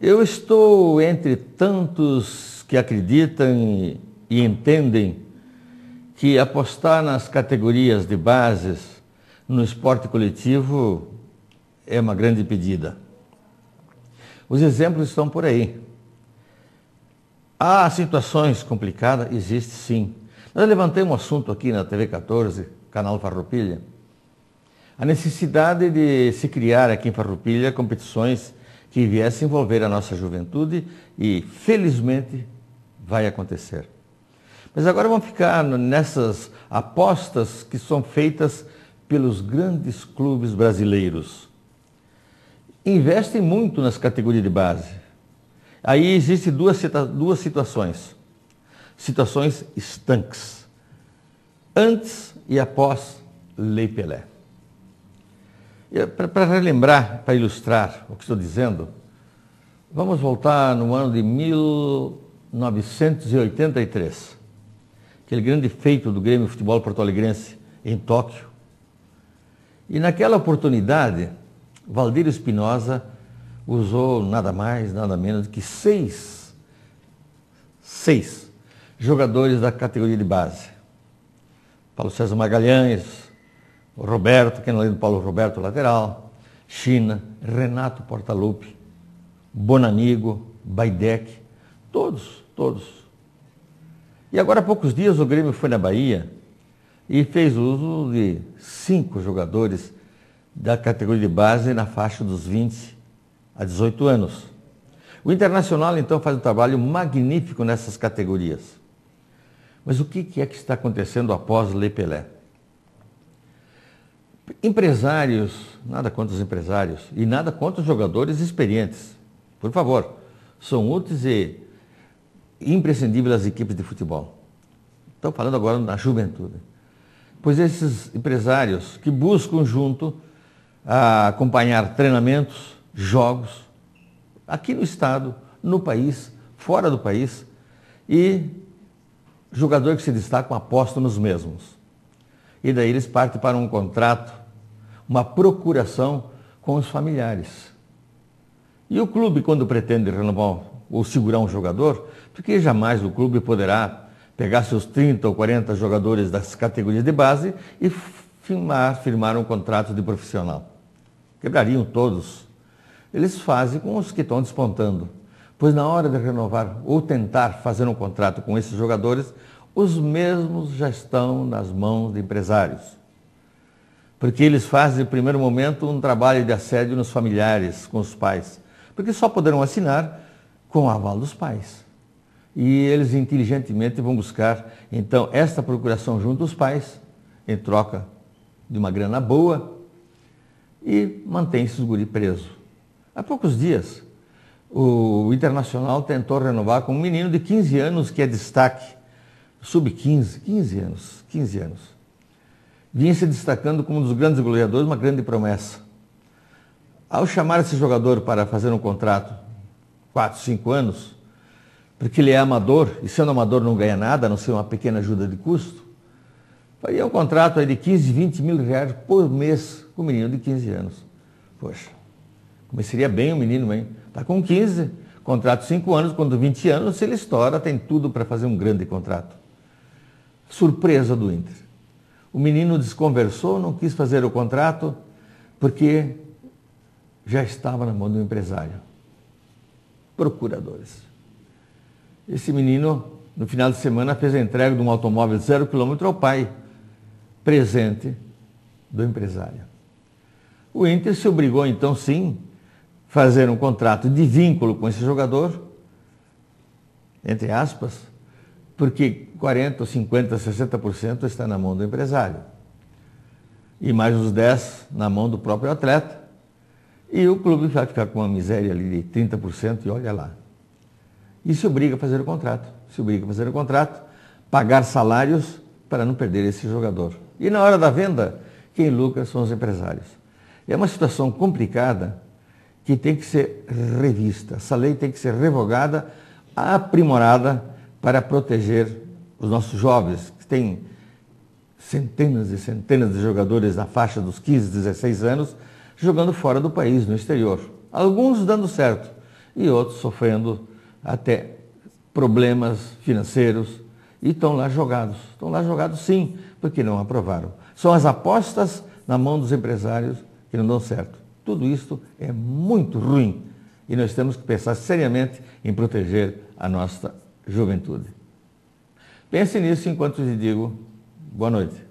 Eu estou entre tantos que acreditam e, entendem que apostar nas categorias de bases no esporte coletivo é uma grande pedida. Os exemplos estão por aí. Há situações complicadas? Existe sim. Nós levantamos um assunto aqui na TV 14, canal Farroupilha, a necessidade de se criar aqui em Farroupilha competições que viessem envolver a nossa juventude e, felizmente, vai acontecer. Mas agora vamos ficar nessas apostas que são feitas pelos grandes clubes brasileiros. Investem muito nas categorias de base. Aí existem duas, duas situações. Situações estanques. Antes e após Lei Pelé. Para relembrar, para ilustrar o que estou dizendo, vamos voltar no ano de 1983. Aquele grande feito do Grêmio Futebol Porto Alegrense em Tóquio. E naquela oportunidade, Valdir Espinosa usou nada mais, nada menos que seis, seis jogadores da categoria de base. Paulo César Magalhães, Roberto, quem não lembra do Paulo Roberto, lateral, China, Renato Portaluppi, Bonamigo, Baidec, todos, todos. E agora há poucos dias o Grêmio foi na Bahia e fez uso de cinco jogadores da categoria de base na faixa dos 20 a 18 anos. O Internacional, então, faz um trabalho magnífico nessas categorias. Mas o que é que está acontecendo após Lei Pelé? Empresários, nada contra os empresários e nada contra os jogadores experientes. Por favor, são úteis e imprescindíveis às equipes de futebol. Estou falando agora na juventude. Pois esses empresários que buscam junto a acompanhar treinamentos, jogos, aqui no estado, no país, fora do país, e jogador que se destaca aposta nos mesmos. E daí eles partem para um contrato, uma procuração com os familiares. E o clube, quando pretende renovar ou segurar um jogador, porque jamais o clube poderá pegar seus 30 ou 40 jogadores das categorias de base e firmar, firmar um contrato de profissional. Quebrariam todos eles fazem com os que estão despontando. Pois na hora de renovar ou tentar fazer um contrato com esses jogadores, os mesmos já estão nas mãos de empresários. Porque eles fazem, no primeiro momento, um trabalho de assédio nos familiares, com os pais. Porque só poderão assinar com o aval dos pais. E eles inteligentemente vão buscar, então, esta procuração junto aos pais, em troca de uma grana boa, e mantém-se os guri preso. Há poucos dias, o Internacional tentou renovar com um menino de 15 anos que é destaque, sub-15, 15 anos, 15 anos. Vinha se destacando como um dos grandes goleadores, uma grande promessa. Ao chamar esse jogador para fazer um contrato, 4, 5 anos, porque ele é amador, e sendo amador não ganha nada, a não ser uma pequena ajuda de custo, faria um contrato de 15, 20 mil reais por mês com um menino de 15 anos. Poxa, Começaria bem o menino, hein? Está com 15, contrato 5 anos, quando 20 anos, se ele estoura, tem tudo para fazer um grande contrato. Surpresa do Inter. O menino desconversou, não quis fazer o contrato, porque já estava na mão do empresário. Procuradores. Esse menino, no final de semana, fez a entrega de um automóvel zero quilômetro ao pai, presente do empresário. O Inter se obrigou, então, sim, fazer um contrato de vínculo com esse jogador, entre aspas, porque 40, 50, 60% está na mão do empresário. E mais uns 10 na mão do próprio atleta. E o clube vai ficar com uma miséria ali de 30% e olha lá. E se obriga a fazer o contrato. Se obriga a fazer o contrato, pagar salários para não perder esse jogador. E na hora da venda, quem lucra são os empresários. É uma situação complicada que tem que ser revista. Essa lei tem que ser revogada, aprimorada para proteger os nossos jovens, que têm centenas e centenas de jogadores na faixa dos 15, 16 anos, jogando fora do país, no exterior. Alguns dando certo e outros sofrendo até problemas financeiros e estão lá jogados. Estão lá jogados sim, porque não aprovaram. São as apostas na mão dos empresários que não dão certo. Tudo isso é muito ruim e nós temos que pensar seriamente em proteger a nossa juventude. Pense nisso enquanto lhe digo boa noite.